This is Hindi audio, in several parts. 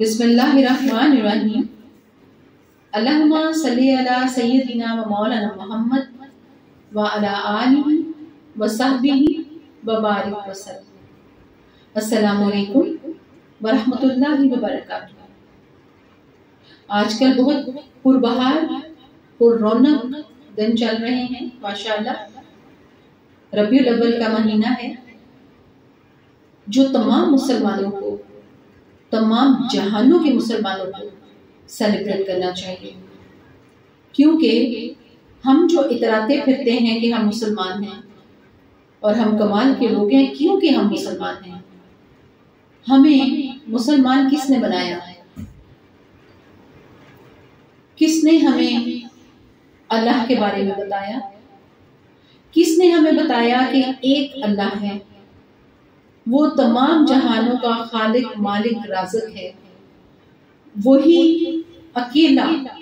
बिस्मिल्लाहिर्रहमानिर्रहीम। अल्लाहुम्मा सल्ली अला सय्यदिना व मौलाना मुहम्मद व अला व व बारिक अस्सलाम वालेकुम व रहमतुल्लाहि व आजकल बहुत पुरबहार पुर रौनक दिन चल रहे हैं, माशाल्लाह। रबीउल अव्वल का महीना है। जो तमाम मुसलमानों को तमाम जहानों के मुसलमानों को सेलिब्रेट करना चाहिए। क्योंकि हम जो इतराते फिरते हैं कि हम मुसलमान हैं और हम कमाल के लोग हैं, क्योंकि हम मुसलमान हैं? हमें मुसलमान किसने बनाया? है किसने हमें अल्लाह के बारे में बताया? किसने हमें बताया कि एक अल्लाह है? वो तमाम जहानों का खालिक मालिक राजक है। वही अकेला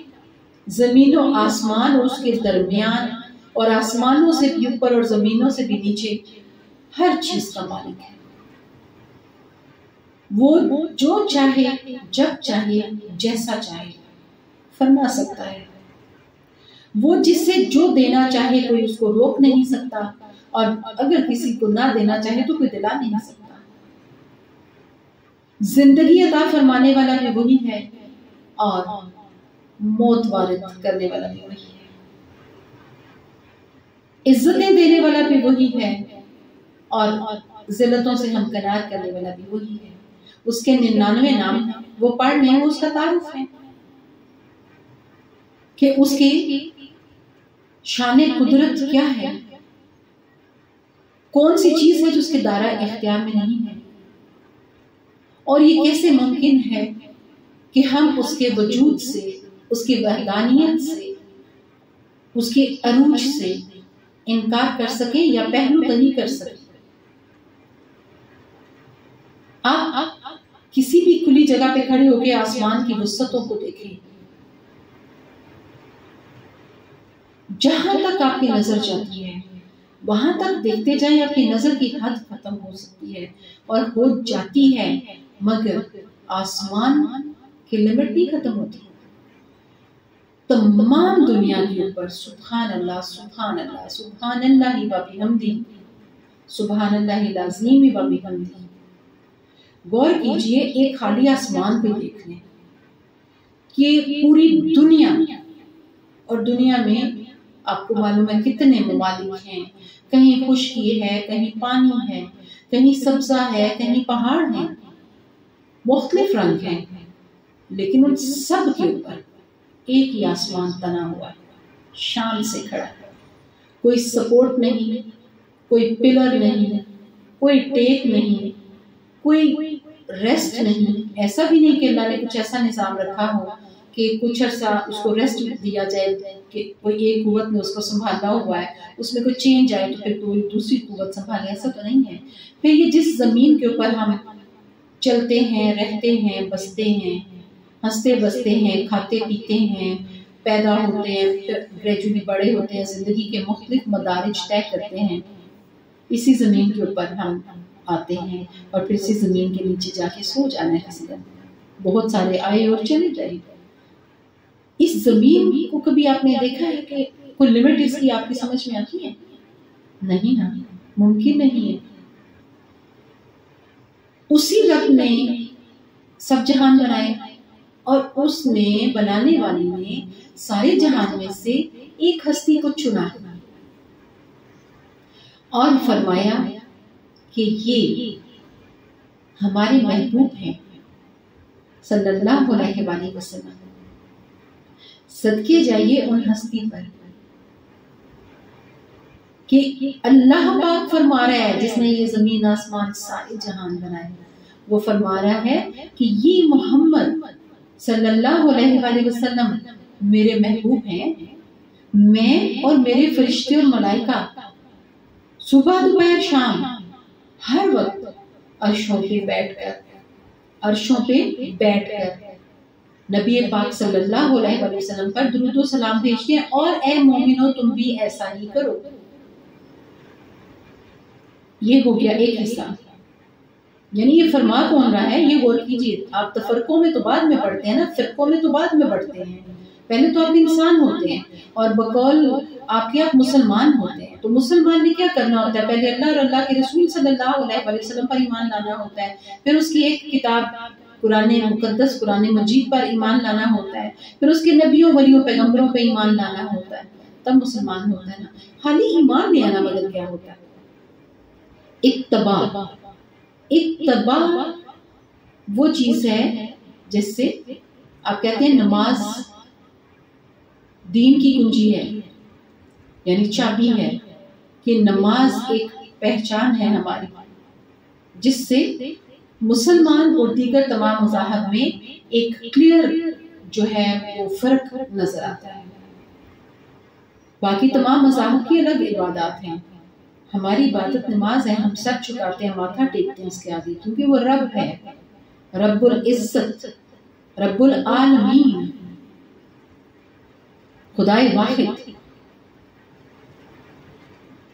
ज़मीन और आसमान और उसके दरमियान और आसमानों से भी ऊपर और जमीनों से भी नीचे हर चीज़ का मालिक है। वो जो चाहे, जब चाहे, जैसा चाहे, फरमा सकता है। वो जिससे जो देना चाहे कोई उसको रोक नहीं सकता। और अगर किसी को ना देना चाहे तो कोई दिला नहीं सकता। ज़िंदगी अता फरमाने वाला भी वही है और मौत वारिद करने वाला भी वही है। इज्जतें देने वाला भी वही है और जिलतों से हम करार करने वाला भी वही है। उसके निन्यानवे नाम वो पढ़ लें वो उसका तारुफ है कि उसकी शान कुदरत क्या है? कौन सी चीज़ है जो उसके दायरा इख्तियार में नहीं है? और ये कैसे मुमकिन है कि हम उसके वजूद से उसकी वहदानियत से उसके अरूज से इनकार कर सके या पहलू तनी कर सके। आप, आप किसी भी खुली जगह पे खड़े होकर आसमान की वसतों को देखें। जहाँ तक आपकी नज़र जाती है वहाँ तक देखते जाए, आपकी नज़र की हद खत्म हो सकती है और हो जाती है, मगर आसमान की लिमिट नहीं खत्म होती तमाम दुनिया के ऊपर सुबहान अल्लाह सुबहान अल्लाह सुबहान अल्लाह व बिहमदी सुबहान अल्लाह लाजीम व बिहमदी गौर कीजिए, एक खाली आसमान पे देख लें कि पूरी दुनिया और दुनिया में आपको मालूम है कितने ममालिक हैं। कहीं खुशकी है, कहीं पानी है, कहीं सब्जा है, कहीं पहाड़ है। मुख्तलिफ़ रंग हैं, लेकिन उन सब के ऊपर एक ही आसमान तना हुआ है शान से खड़ा है। कोई सपोर्ट नहीं है कोई पिलर नहीं है कोई टेक नहीं है कोई रेस्ट नहीं। ऐसा भी नहीं कि अल्लाह ने कुछ ऐसा निज़ाम रखा हो कि कुछ अर्सा उसको रेस्ट दिया जाए, कि कोई एक कुत ने उसको संभाला हुआ है, उसमें कोई चेंज आए तो फिर कोई दूसरी कुत संभाले, ऐसा तो नहीं है। फिर ये जिस ज़मीन के ऊपर हम चलते हैं, रहते हैं, बसते हैं, हँसते बसते हैं, खाते पीते हैं, पैदा होते हैं, फिर ग्रेजुअली बड़े होते हैं, ज़िंदगी के मुख्तलिफ़ मदारज तय करते हैं, इसी ज़मीन के ऊपर हम आते हैं और फिर इसी ज़मीन के नीचे जाके सो जाना है बहुत सारे आए और चले जाए इस ज़मीन को कभी आपने देखा है कि कोई लिमिट इसकी आपकी समझ में आती है? नहीं ना। मुमकिन नहीं है। उसी रब ने सब जहान बनाए और उसने बनाने वाली ने सारे जहान में से एक हस्ती को चुना। और फरमाया कि ये हमारे महबूब हैं, सल्लल्लाहु अलैहि वसल्लम। सदके जाइए उन हस्ती पर। कि अल्लाह पाक फरमा रहा है, जिसने ये ज़मीन, आसमान, सारे जहान बनाए वो फरमा रहा है कि ये मोहम्मद सल्लल्लाहु अलैहि वसल्लम मेरे महबूब हैं, मैं और मेरे फरिश्ते और मलाइका सुबह दोपहर शाम हर वक्त अर्शों पे बैठकर, अर्शों पे बैठकर नबी पाक सल्लल्लाहु अलैहि वसल्लम पर दुरूद सलाम भेजते हैं और ए मोमिनो, तुम भी ऐसा ही करो। ये हो गया एक हिस्सा। यानी ये फरमा कौन रहा है? ये गौर कीजिए, आप तफरकों में तो बाद में पढ़ते हैं ना, फिरकों में तो बाद में पढ़ते हैं। पहले तो आप इंसान होते हैं, और बकौल आपके आप मुसलमान होते हैं। तो मुसलमान ने क्या करना होता है? पहले अल्लाह और अल्लाह के रसूल सल्लल्लाहु अलैहि वसल्लम पर ईमान लाना होता है, फिर उसकी एक किताब कुरान मुकद्दस कुरान मजीद पर ईमान लाना होता है। फिर उसके नबियों, वलियों पैगम्बरों पर ईमान लाना होता है। तब मुसलमान होता है ना। खाली ईमान ले आना मगर क्या होता है? इत्तबा। इत्तबा वो चीज़ है जिससे आप कहते हैं नमाज़ दीन की कुंजी है। यानी चाबी है कि नमाज़ एक पहचान है हमारी, जिससे मुसलमान और दीगर तमाम मजाहब में एक क्लियर जो है वो फ़र्क नज़र आता है। बाकी तमाम मजाहब की अलग इबादत हैं। हमारी इबादत नमाज़ है, हम सर झुकाते हैं, माथा टेकते हैं उसके आगे, क्योंकि वो रब है। रब्बुल इज़्ज़त, रब्बुल आलमीन खुदाए वाहिद।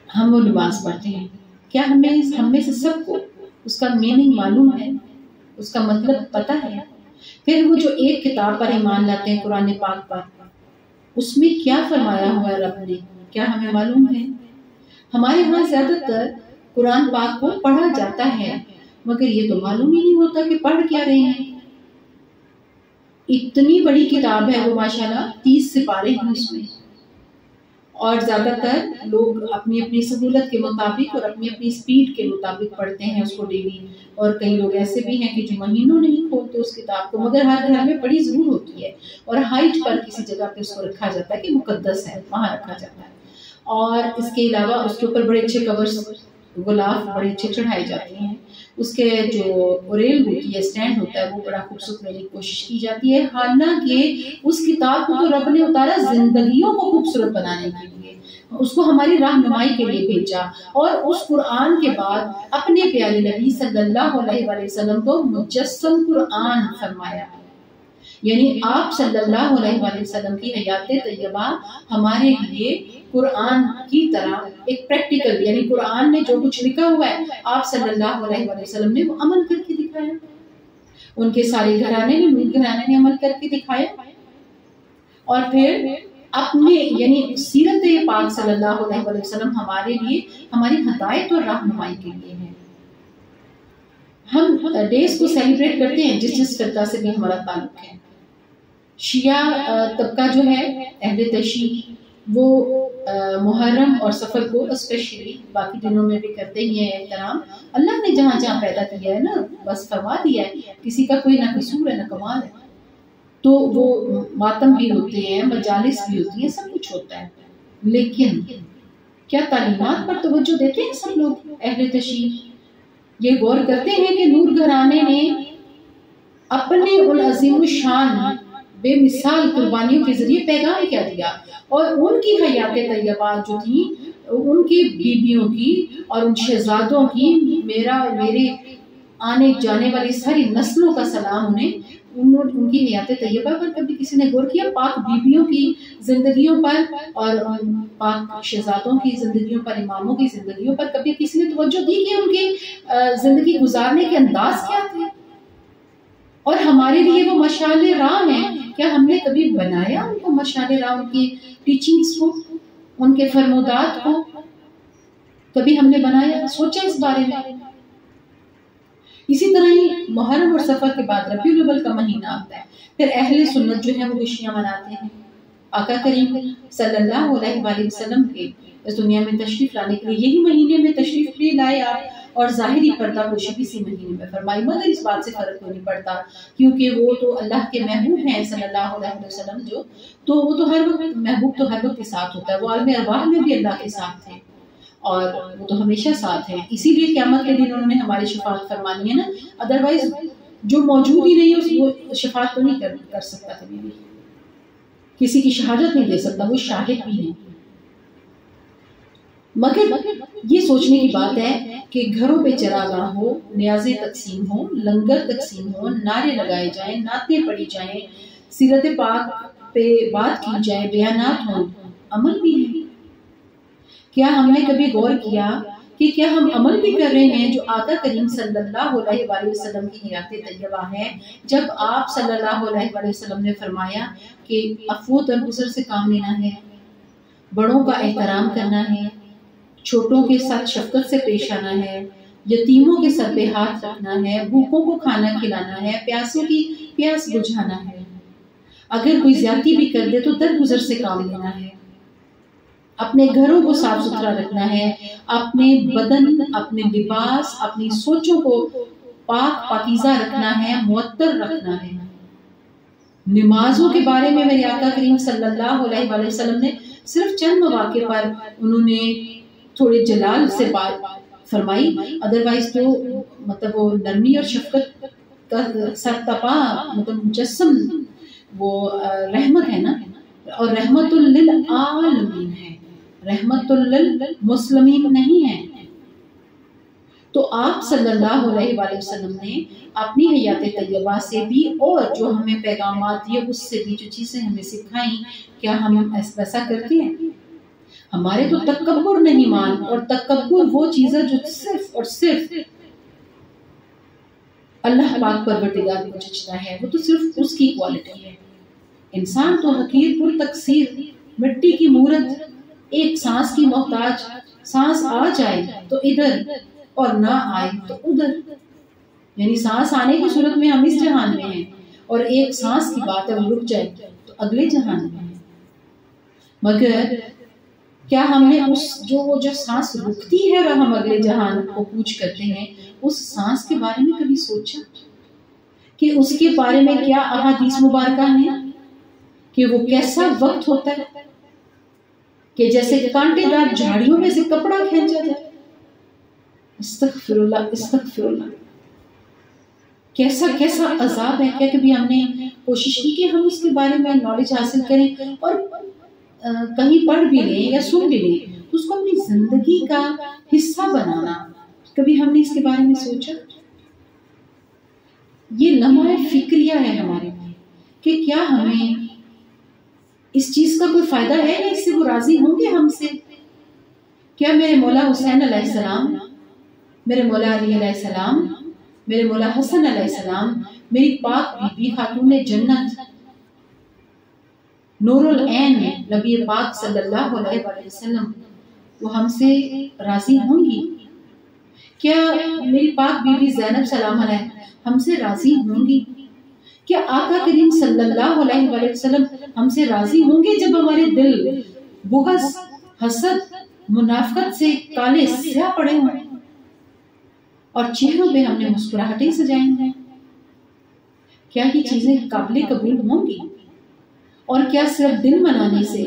हम वो नमाज़ पढ़ते हैं। क्या हमें हमें से सबको उसका मीनिंग मालूम है, उसका मतलब पता है। फिर वो जो एक किताब पर ईमान लाते हैं कुरान पाक पर, उसमें क्या फरमाया हुआ रब ने? क्या हमें मालूम है? हमारे यहाँ ज़्यादातर कुरान पाक को पढ़ा जाता है, मगर ये तो मालूम ही नहीं होता कि पढ़ क्या रहे हैं। इतनी बड़ी किताब है वो, माशाल्लाह, तीस सिपारे हैं उसमें। और ज़्यादातर लोग अपनी अपनी सहूलत के मुताबिक और अपनी अपनी स्पीड के मुताबिक पढ़ते हैं उसको डेली और कई लोग ऐसे भी हैं कि जो महीनों नहीं खोलते उस किताब को, मगर हर घर में पढ़ी ज़रूर होती है। और हाइट पर किसी जगह पे उसको रखा जाता है कि मुकदस है, वहाँ रखा जाता है। और इसके अलावा उसके ऊपर बड़े अच्छे कवर्स गुलाब बड़े अच्छे चढ़ाए जाते हैं। उसके जो ओरेल होती है, स्टैंड होता है, वो बड़ा खूबसूरत करने की कोशिश की जाती है। हालाँकि उस किताब को तो रब ने उतारा जिंदगियों को खूबसूरत बनाने के लिए। उसको हमारी रहनुमाई के लिए भेजा और उस कुरान के बाद अपने प्यारे नबी सल्लल्लाहु अलैहि वसल्लम को मुजस्सम कुरान फरमाया। यानी आप सल्लल्लाहु अलैहि वसल्लम की हयात तैयबा हमारे लिए कुरान की तरह एक प्रैक्टिकल, यानी कुरान में जो कुछ लिखा हुआ है, आप सल्लल्लाहु अलैहि वसल्लम ने वो अमल करके दिखाया। उनके सारे घराने ने घराने ने अमल करके दिखाया। और फिर अपने, यानी सीरत पाक सल्लल्लाहु अलैहि वसल्लम हमारे लिए, हमारी हदायत और रहनुमाई के लिए है। हम डेज़ को सेलिब्रेट करते हैं, जिस जिस फिरका से भी हमारा ताल्लुक है। शिया तबका जो है, अहले तशी, वो मुहर्रम और सफ़र को स्पेशली बाकी दिनों में भी करते ही हैं एहतराम। अल्लाह ने जहाँ जहाँ पैदा किया है ना, बस फरमा दिया है, किसी का कोई ना कसूर है, ना कमाल है। तो वो मातम भी होते हैं, मजालिस भी होती है, सब कुछ होता है। लेकिन क्या तालीमत पर तवज्जो देते हैं सब लोग अहले तशी? ये गौर करते हैं कि नूर घराने ने अपने उन अजीम शान बेमिसाल कुर्बानियों के ज़रिए पैगाम क्या दिया? और उनकी हयात तैयबा जो थी, उनकी बीबियों की और उन शहजादों की, मेरा और मेरे आने जाने वाली सारी नस्लों का सलाम उन्हें उनकी हयात तैयबा पर कभी किसी ने गौर किया, पाक बीबियों की जिंदगियों पर और पाक शहजादों की जिंदगियों पर, इमामों की जिंदगियों पर कभी किसी ने तवज्जो दी कि उनकी ज़िंदगी गुजारने के अंदाज क्या थे? और हमारे लिए वो मशाल राम है। क्या हमने कभी बनाया उनको मशाले राम की टीचिंग्स को, उनके फरमोदात को? कभी हमने बनाया? सोचा इस बारे में। इसी तरह ही मुहर्रम और सफ़र के बाद रबी अव्वल का महीना आता है। फिर अहले सुन्नत जो है, वो खुशियाँ मनाते हैं। आका करीम सल्लल्लाहु अलैहि वसल्लम के इस दुनिया में तशरीफ़ लाने के लिए यही महीने में तशरीफ़ भी लाए आप और ज़ाहिर जाहिरी पर्दा कोशिश इसी महीने में फरमाई। मगर इस बात से फ़र्क नहीं पड़ता, क्योंकि वो तो अल्लाह के महबूब हैं सल्लल्लाहु अलैहि वसल्लम जो तो वो तो हर वक्त महबूब तो हर वक्त के साथ होता है। वो आलम अरवाह में भी अल्लाह के साथ थे और वो तो हमेशा साथ हैं। इसीलिए क्यामत के दिन उन्होंने हमारी शफात फरमानी है ना। अदरवाइज़ जो मौजूद ही नहीं है वो शफात तो नहीं कर, कर सकता कभी भी। किसी की शहादत नहीं दे सकता वो शाहिद भी नहीं मगर ये सोचने की बात है कि घरों पे चरागा हो न्याजे तकसीम हो लंगर तकसीम हो नारे लगाए जाए नाते पढ़ी जाए सीरत पाक पे बात की जाए बयानात हो अमल भी है। क्या हमने कभी गौर किया कि क्या हम अमल भी कर रहे हैं जो आका करीम सल्लल्लाहु अलैहि वसल्लम की हयात तैयबा है? जब आप सल्लल्लाहु अलैहि वसल्लम ने फरमाया कि अफवत और गुसर से काम लेना है, बड़ों का एहतराम करना है, छोटों के साथ शफकत से पेश आना है, यतीमों के सर पे हाथ रखना है, भूखों को खाना खिलाना है, प्यासों की प्यास बुझाना है, अगर कोई ज़्यादा भी कर दे तो दरगुजर से काम लेना है। अपने घरों को साफ़ सुथरा रखना है, अपने बदन, अपने लिबास, अपनी सोचों को पाक पाकिजा रखना है, मुअत्तर रखना है। नमाजों के बारे में मेरे आका करीम सल्लल्लाहु अलैहि वसल्लम ने सिर्फ़ चंद मौके पर उन्होंने थोड़े जलाल से बात फरमाई अदरवाइज़ तो मतलब वो नरमी और शफकत का सरतपा मतलब मुजस्म वो रहमत है ना? और रहमतुल आलमीन है। रहमतुल मुस्लिमीन नहीं है। तो आप सल्लल्लाहु अलैहि वसल्लम ने अपनी हयात तैयबा से भी और जो हमें पैगाम दिए, उससे भी जो चीज़ें हमें सिखाई, क्या हम ऐसा करते हैं? हमारे तो तकबर नहीं मान, और तकबर वो चीज़ है जो सिर्फ़ और सिर्फ़ अल्लाह पाक परवरदिगार को जचता है, वो तो सिर्फ़ उसकी क्वालिटी है। इंसान तो हकीर पुर तकसीर मिट्टी की मूर्त एक सांस की मोहताज, सांस आ जाए तो इधर और ना आए तो उधर। यानी सांस आने की सूरत में हम इस जहान में हैं और एक सांस की बात वो रुक जाए तो अगले जहान में है। मगर क्या हमने उस जो वो जो सांस रुकती है और हम अगले जहान को पूछ करते हैं, उस सांस के बारे में कभी सोचा? कि उसके बारे में क्या अहादीस मुबारक है? कि वो कैसा वक्त होता है? कि जैसे कांटेदार झाड़ियों में से कपड़ा खींचा जाए। इस्तगफिरुल्लाह इस्तगफिरुल्लाह कैसा कैसा अजाब है क्या कभी हमने कोशिश की कि हम इसके बारे में नॉलेज हासिल करें और कहीं पढ़ भी लें या सुन भी लें, उसको अपनी ज़िंदगी का हिस्सा बनाना। कभी हमने इसके बारे में सोचा? ये लम्हा फिक्रिया है हमारे लिए कि क्या हमें इस चीज़ का कोई फ़ायदा है या इससे वो राज़ी होंगे हमसे? क्या मेरे मौला हुसैन सलाम, मेरे मौला अली सलाम, मेरे मौला हसन सलाम, मेरी पाक बीबी खातून जन्नत, नूरुल ऐन नबी पाक सल्लल्लाहु अलैहि वसल्लम, वो हमसे राज़ी होंगी? क्या मेरी पाक बीबी जैनब सलाम हमसे राज़ी होंगी? क्या आका करीम सल्लल्लाहु अलैहि वसल्लम हमसे राज़ी होंगे जब हमारे दिल बुगस हसद, मुनाफकत से काले स्या पड़े हों। और चेहरों पे हमने मुस्कुराहटें सजाएँगे क्या ये चीज़ें काबिल कबूल होंगी? और क्या सिर्फ़ दिन मनाने से,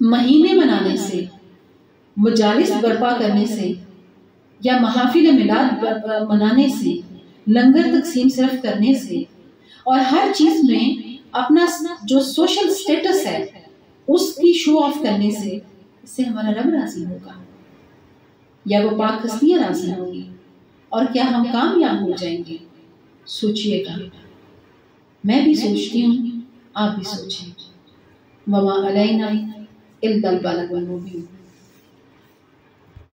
महीने मनाने से, मुजालिस बर्पा करने से, या महाफिल मिलाद मनाने से लंगर तकसीम सिर्फ़ करने से और हर चीज़ में अपना जो सोशल स्टेटस है, उसकी शो ऑफ़ करने से इससे हमारा रब राज़ी होगा। या वो पाक हस्तियाँ राज़ी होंगी और क्या हम कामयाब हो जाएँगे? सोचिएगा। मैं भी सोचती हूँ, आप भी सोचिए। वमा अलैना इल्दल बलग